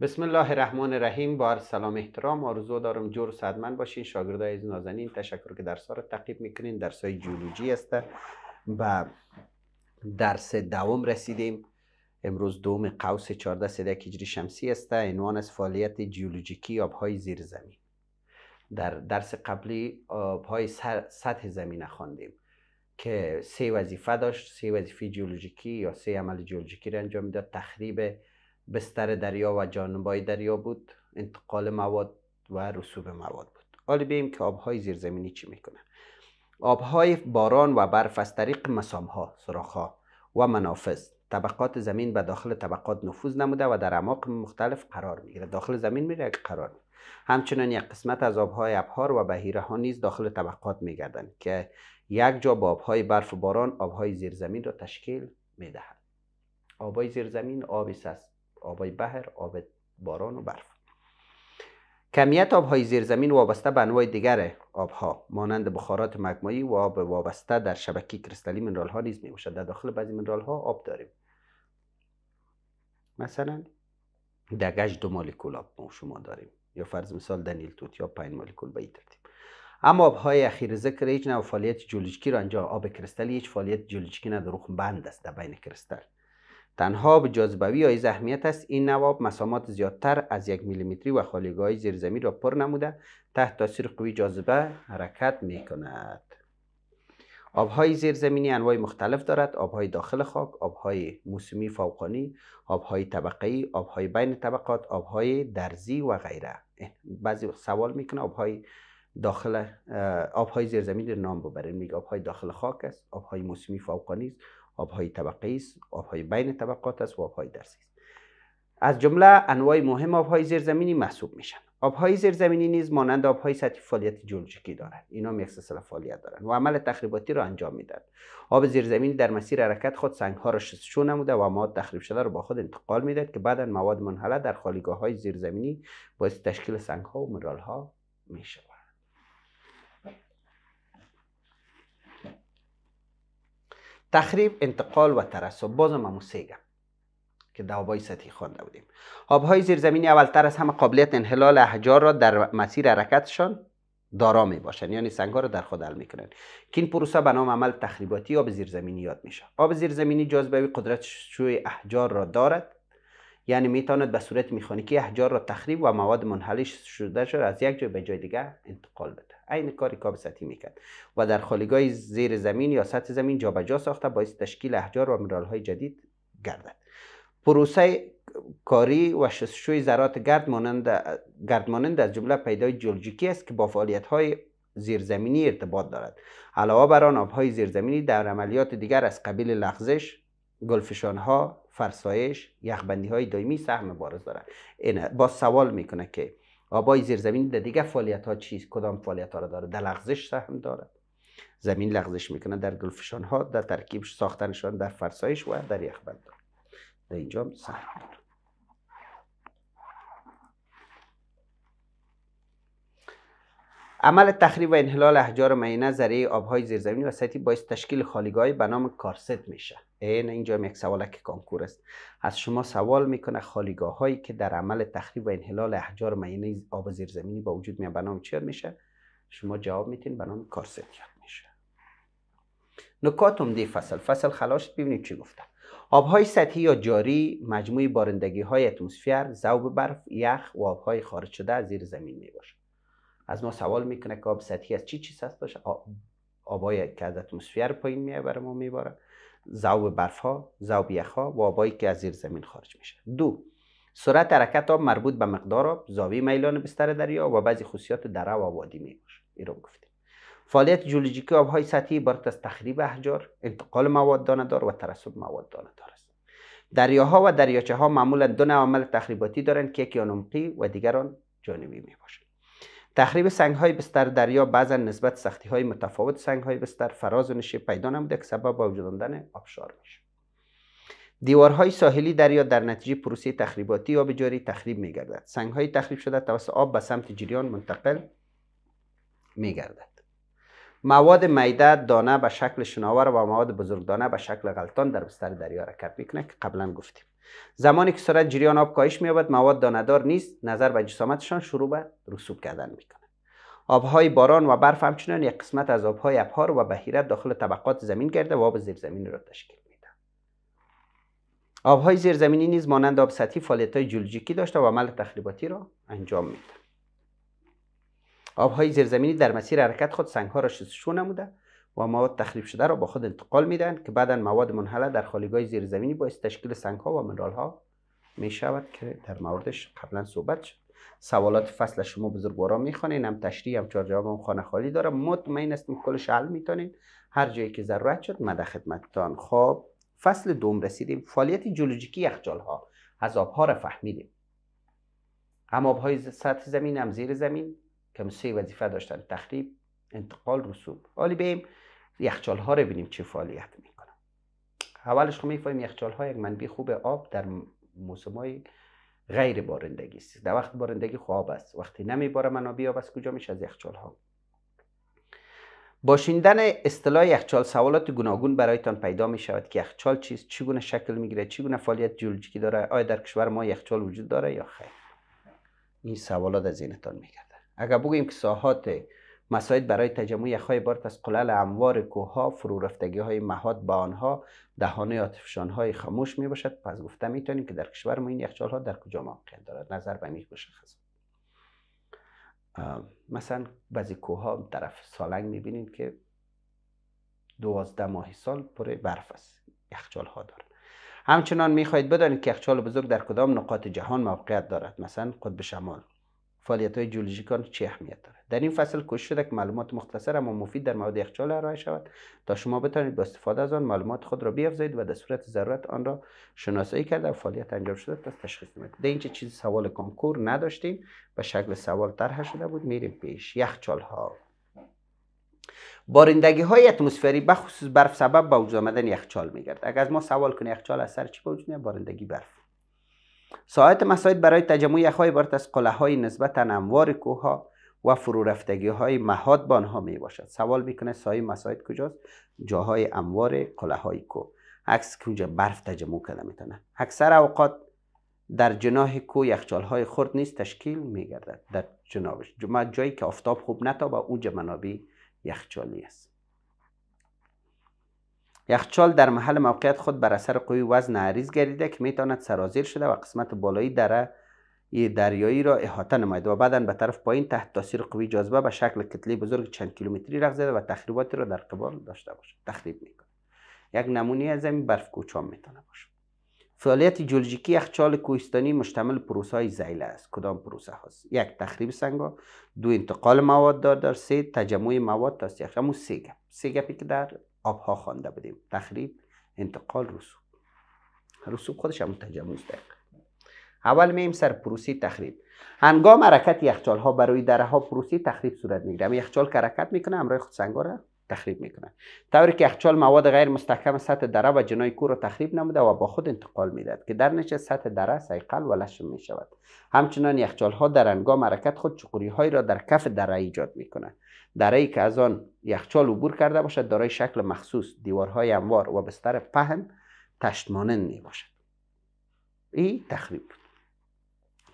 بسم الله الرحمن الرحیم با سلام احترام آرزو دارم جور صدمن باشین شاگردای از نازنین تشکر که درس ها رو تعقیب می‌کنین درس های جیولوژی است و درس دوم رسیدیم امروز دوم قوس 14 سده هجری شمسی است عنوان از فعالیت جیولوژیکی آبهای زیر زمین در درس قبلی آبهای سطح زمین خواندیم که سه وظیفه داشت سه وظیفه جیولوژیکی یا سه عمل جیولوژیکی را انجام می‌داد تخریب بستر دریا و جانبای دریا بود انتقال مواد و رسوب مواد بود. حالا بیم که آبهای زیرزمینی چی می‌کنه آبهای باران و برف از طریق مسامها سراخها و منافذ طبقات زمین به داخل طبقات نفوذ نموده و در اعماق مختلف قرار می‌گیره. داخل زمین میره قرار می‌گیره همچنین یک قسمت از آبهای ابهار و بهیره ها نیز داخل طبقات میگردند که یک جا با آبهای برف و باران آبهای زیرزمین را تشکیل می‌دهد. آبهای زیرزمین آبی است. آبهای بحر آب باران و برف. کمیت آبهای زیرزمین وابسته به انواع دیگر آبها مانند بخارات مگمایی و آب وابسته در شبکه کریستالی منرال ها نیز می در داخل بعضی منرال ها آب داریم. مثلا دگش دو مولکول آب ما شما داریم. یا فرض مثال دنیل توت یا پنج مولکول به ترتیب. اما آبهای اخیر ذکر هیچ فعالیت جیولوژیکی را انجام آب کریستالی هیچ فعالیت جیولوژیکی نداره بند است در بین کریستال. تنها به جاذبوی های اهمیت است. این نواب مسامات زیادتر از یک میلیمتری و خالیگاه زیرزمین را پر نموده تحت تاثیر قوی جاذبه حرکت می کند آبهای زیرزمینی انواع مختلف دارد آبهای داخل خاک آبهای موسمی فوقانی آبهای طبقه آبهای بین طبقات آبهای درزی و غیره. بعضی سوال می‌کنه آبهای داخل آبهای زیرزمینی نام ببرین. میگه آبهای داخل خاک است آبهای موسمی فوقانی است آبهای طبقه است آبهای بین طبقات است و آبهای درسی است. از جمله انواع مهم آبهای زیرزمینی محسوب میشن. آبهای زیرزمینی نیز مانند آبهای سطحی فعالیت جیولوژیکی دارند. اینا هم یک فعالیت دارند و عمل تخریباتی را انجام میدن آب زیرزمینی در مسیر حرکت خود سنگ ها را شستشو نموده و مواد تخریب شده را با خود انتقال می‌داد که بعدا مواد منحله در خالیگاه های زیرزمینی باعث تشکیل سنگ ها و منرال ها می‌شود. تخریب انتقال و ترسب. بازم سیگم که در آبهای سطحی خوانده بودیم. آبهای زیرزمینی اولتر از همه قابلیت انحلال احجار را در مسیر حرکتشان دارا می باشند یعنی سنگ را در خود حل می‌کنند. که این پروسه به نام عمل تخریباتی آب زیرزمینی یاد میشه آب زیرزمینی جاذبه قدرت شوی احجار را دارد. یعنی می‌تواند به صورت میخانیکی احجار را تخریب و مواد منحلی شده شده از یک جای به جای دیگر انتقال بده. عین کاری کاب سطحی می‌کرد و در خالیگاه زیر زمین یا سطح زمین جابجا ساخته باعث تشکیل احجار و منرال های جدید گردد. پروسه کاری و شستشوی ذرات گرد مانند گرد مانند از جمله پیدای جیولوژیکی است که با فعالیت های زیرزمینی ارتباط دارد. علاوه بر آن آبهای زیرزمینی در عملیات دیگر از قبیل لغزش گلفشان ها فرسایش یخبندی های دائمی سهم بارز دارد این با سوال می‌کنه که آبای زیرزمین در دیگه فعالیت ها چیست کدام فعالیت ها را داره؟ در لغزش سهم داره. زمین لغزش می‌کنه در گلفشان ها در ترکیب ساختنشان در فرسایش و در یخبند در اینجا سهم داره. عمل تخریب و انحلال احجار معینه ذریعه آبهای زیرزمینی و سطحی باعث تشکیل خالیگاهی به نام کارست میشه. این اینجا یک سوال که کانکور است. از شما سوال می‌کنه خالیگاه هایی که در عمل تخریب و انحلال احجار معینه آب زیرزمینی با وجود میاد به نام چی میشه؟ شما جواب میتین به نام کارست یاد میشه. نکات عمده فصل. فصل خلاص. ببینید چی گفته آبهای سطحی یا جاری مجموعی بارندگی های اتمسفر ذوب برف یخ و آبهای خارج شده از زیر زمین می از ما سوال می‌کنه که آب سطحی از چی چیز هست؟ باشه آبایی که از اتمسفر پایین میاد برای ما میباره. ذوب برف ها ذوب یخ ها و آبایی که از زیر زمین خارج میشه. دو سرعت حرکت آب مربوط به مقدار آب. زاویه میلان بستر دریا و بعضی خصوصیات دره و وادی می باشه رو گفتیم. فعالیت جیولوژیکی آبهای سطحی عبارت از تخریب احجار انتقال مواد دار و ترسب مواد دار است. دریاها و دریاچه ها معمولا دو نوع عمل تخریباتی دارند که یکی آن و دیگران جانبی می باشه تخریب سنگ های بستر دریا بعضا نسبت سختی های متفاوت سنگ های بستر فراز و نشی پیدا نموده که سبب وجود آمدن آبشار میشه. دیوارهای ساحلی دریا در نتیجه پروسه تخریباتی آب جاری تخریب میگردد. سنگ های تخریب شده توسط آب به سمت جریان منتقل میگردد. مواد میده دانه به شکل شناور و مواد بزرگدانه به شکل غلطان در بستر دریا حرکت می‌کنه که قبلا گفتیم. زمانی که سرعت جریان آب کاهش مییابد مواد دانهدار نیست نظر به جسامتشان شروع به رسوب کردن می‌کنه آبهای باران و برف همچنان یک قسمت از آبهای ابحار و بهیرت داخل طبقات زمین گرده و آب زیرزمینی را تشکیل میده آبهای زیرزمینی نیز مانند آب سطحی فعالیت‌های جیولوژیکی داشته و عمل تخریباتی را انجام میده آبهای زیرزمینی در مسیر حرکت خود سنگها را شستشو نموده و مواد تخریب شده را با خود انتقال میدن که بعدا مواد منحله در خالیگاه زیرزمینی باعث تشکیل سنگها و منرالها می شود که در موردش قبلا صحبت شد. سوالات فصل شما بزرگواران می‌خوانین هم تشریح هم چهار جواب هم خانه خالی داره. مطمئن استم کلش حل می‌تونین هر جایی که ضرورت شد مده خدمتتان. خب فصل دوم رسیدیم. فعالیت جیولوژیکی یخچال ها از آبها را فهمیدیم. هم آبهای سطح زمین هم زیر زمین. که سه وظیفه داشتن تخریب انتقال رسوب. حالی بیم یخچال ها رو ببینیم چه فعالیت می‌کنن اولش خب می‌فهمیم یخچال ها یک منبع خوب آب در موسم های غیر بارندگی است. در وقت بارندگی خواب است. وقتی نمیباره منابع آب از کجا میشه از یخچال ها با شنیدن اصطلاح یخچال سوالات گوناگون برایتان پیدا می شود که یخچال چیست چگونه شکل می‌گیره چگونه فعالیت جیولوژیکی داره آیا در کشور ما یخچال وجود داره یا خیر؟ این سوالات از ذهنتان میگرده اگر بگوییم که ساحات مساعد برای تجمع یخهای بارت از قلل اموار کوه فرو رفتگی های مهاد به آنها دهانه آتفشان های خاموش می باشد پس گفته می‌تونیم که در کشور ما این یخچال ها در کجا موقعیت دارد؟ نظر به میخ مثلا بعضی کوه ها طرف سالنگ می‌بینید که دوازده ماه سال پر برف است یخچال ها دارد همچنان می‌خواهید بدانید که یخچال بزرگ در کدام نقاط جهان موقعیت دارد. مثلا قطب شمال. فعالیت های جیولوژیکال چه اهمیت داره؟ در این فصل کوشش شده که معلومات مختصر اما مفید در مورد یخچال ارائه شود تا شما بتوانید با استفاده از آن معلومات خود را بیافزایید و در صورت ضرورت آن را شناسایی کرده و فعالیت انجام شده پس تشخیص بدید در اینجا چیز سوال کنکور نداشتیم به شکل سوال طرح شده بود. میریم پیش یخچال ها بارندگی های اتمسفری بخصوص برف سبب به وجود آمدن یخچال میگرد اگر از ما سوال کنی یخچال از سر چی به وجود بارندگی برف. ساعت مساعد برای تجمع یخهای عبارت از قله های نسبتا اموار کوه ها و فرو رفتگی های مهاد به آنها می باشد سوال می‌کنه سایه مساعد کجاست؟ جاهای اموار قله های کوه. عکس کجا برف تجمع کرده می‌تونه. اکثر اوقات در جناح کو یخچال های خرد نیست تشکیل میگردد. در جنابش جایی که آفتاب خوب نتابه اوج منابع یخچالی است. یخچال در محل موقعیت خود بر اثر قوی وزن عریض گردیده که می‌تواند سرازیر شده و قسمت بالایی دره دریایی را احاطه نماید و بعدا به طرف پایین تحت تاثیر قوی جاذبه به شکل کتله بزرگ چند کیلومتری رخ زده و تخریباتی را در قبال داشته باشد. تخریب می‌کنه یک نمونه از این برف کوچام می‌تونه باشه فعالیت جیولوژیکی یخچال کوهستانی مشتمل پروسه های زیله است. کدام پروسه هست یک تخریب سنگا دو انتقال مواد دار در سه تجمع مواد تا سیخ. سه گپ. سه گپی که در آبها خوانده بودیم. تخریب انتقال رسوب. رسوب خودش هم تجمع است اول میم سر پروسی تخریب. هنگام حرکت یخچال ها برای دره ها پروسی تخریب صورت می‌گیره. یخچال که حرکت می‌کنه همراه خود سنگا را تخریب می‌کنه. طوری که یخچال مواد غیر مستحکم سطح دره و جنای کور را تخریب نموده و با خود انتقال می‌دهد که در نتیجه سطح دره سیقل و لشم می شود همچنان یخچال ها در هنگام حرکت خود چقوری هایی را در کف دره ایجاد می‌کنه دره ای که از آن یخچال عبور کرده باشد دارای شکل مخصوص دیوارهای انوار و بستر پهن تشت مانند می باشد این تخریب.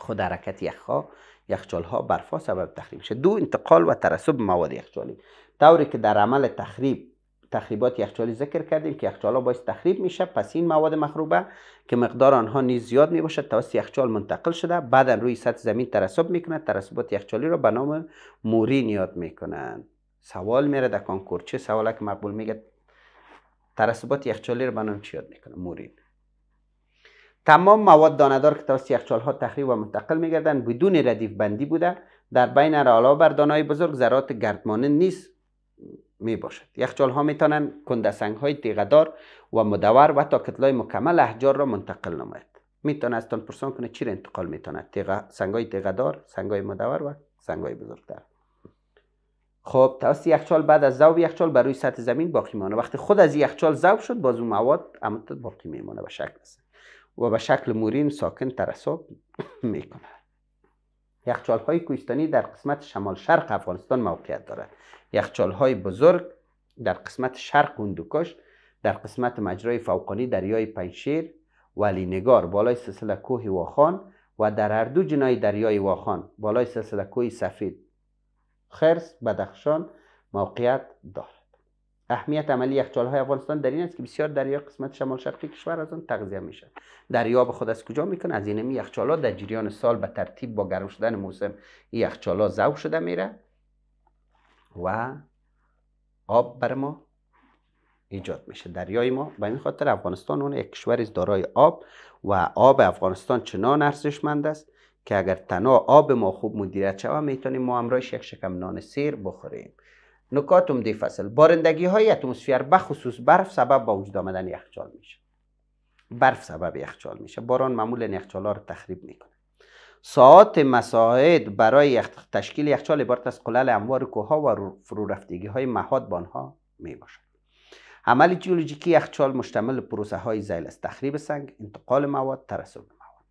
خود حرکت یخها یخچال ها برفا سبب تخریب شد دو انتقال و ترسب مواد یخچالی طوری که در عمل تخریب تخریبات یخچالی ذکر کردیم که یخچال ها باعث تخریب میشه پس این مواد مخروبه که مقدار آنها نیز زیاد می باشد توسط یخچال منتقل شده بعدا روی سطح زمین ترسب می‌کنه ترسبات یخچالی را به نام مورین یاد می‌کنند. سوال میره در کانکور چه سواله که مقبول میگه؟ ترسبات یخچالی را به نام چی یاد می‌کنه؟ مورین تمام مواد دانهدار که توسط یخچال ها تخریب و منتقل میگردند بدون ردیف بندی بوده در بین علاوه بر دانای بزرگ ذرات گردمانه نیست می باشد یخچال ها می توانند کندسنگ های تیغدار و مدور و تا کتلای مکمل احجار را منتقل نماید. می از تان پرسان کنه چی را انتقال می تواند تیغ... سنگ های تیغدار سنگ های مدور و سنگ های بزرگتر. خب توسط یخچال بعد از ذوب یخچال بر روی سطح زمین باقی مانه وقتی خود از یخچال ذوب شد باز اون مواد باقی میمونه به شکل است و به شکل مورین ساکن ترسب می‌کنه. یخچال های کوهستانی در قسمت شمال شرق افغانستان موقعیت دارد یخچال های بزرگ در قسمت شرق هندوکش در قسمت مجرای فوقانی دریای پنشیر ولی نگار بالای سلسله کوه واخان و در هر دو جنای دریای واخان بالای سلسله کوه سفید. خرس بدخشان موقعیت دارد اهمیت عملی یخچال های افغانستان در این است که بسیار دریا قسمت شمال شرقی کشور از آن تغذیه میشه دریا به خود از کجا می‌کنه؟ از این یخچال ها در جریان سال به ترتیب با گرم شدن موسم یخچال ها ذوب شده میره و آب بر ما ایجاد میشه. دریای ما به این خاطر افغانستان اون یک کشور دارای آب و آب افغانستان چنان ارزشمند است که اگر تنها آب ما خوب مدیریت شود می‌تونیم ما امرایش یک شکم نان سیر بخوریم. نکاتم دی فصل. بارندگی های اتمسفر بخصوص برف سبب با وجود آمدن یخچال میشه. برف سبب یخچال میشه. باران معمولا یخچال ها رو تخریب می‌کنه. ساعات مساعد برای تشکیل یخچال عبارت از قلل اموار کوها و فرو رفتگی های مهاد بانها می باشد عمل جیولوژیکی یخچال مشتمل پروسه های زیل است. تخریب سنگ انتقال مواد ترسب مواد.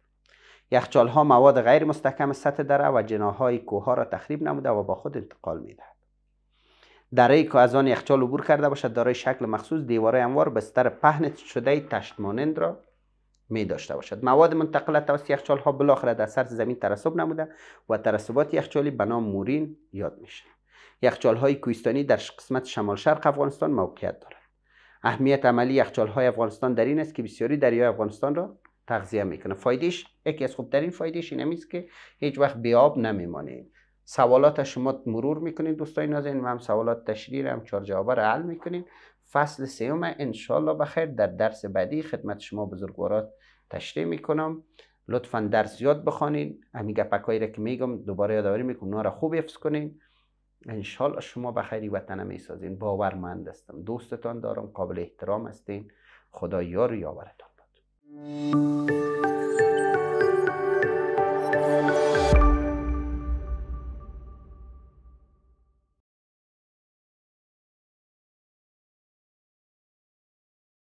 یخچال ها مواد غیر مستحکم سطح دره و جناهای کوه را تخریب نموده و با خود انتقال می‌دهد. دره که از آن یخچال عبور کرده باشد دارای شکل مخصوص دیواره انوار بستر پهن شده تشت مانند را می داشته باشد. مواد منتقله توسط یخچال ها بالاخره در سر زمین ترسب نموده و ترسبات یخچالی به نام مورین یاد میشه یخچال های کوهستانی در قسمت شمال شرق افغانستان موقعیت دارد اهمیت عملی یخچال های افغانستان در این است که بسیاری دریای افغانستان را تغذیه می‌کنه فایدهش یکی از خوبترین فایدهش این است که هیچ وقت بی آب نمیمانیم سوالات شما مرور می‌کنین دوستای نازنین و هم سوالات تشریح هم چهار جوابه را حل می‌کنین. فصل سوم انشالله بخیر. در درس بعدی خدمت شما بزرگوارات تشریح می‌کنم. لطفا درس یاد بخوانین. همین گپکایی را که میگم دوباره یادآوری می‌کنم. اونا را خوب حفظ کنین. انشالله شما بخیری وطن می‌سازین باورمند هستم. دوستتان دارم. قابل احترام هستین. خدا یار یاورتان باد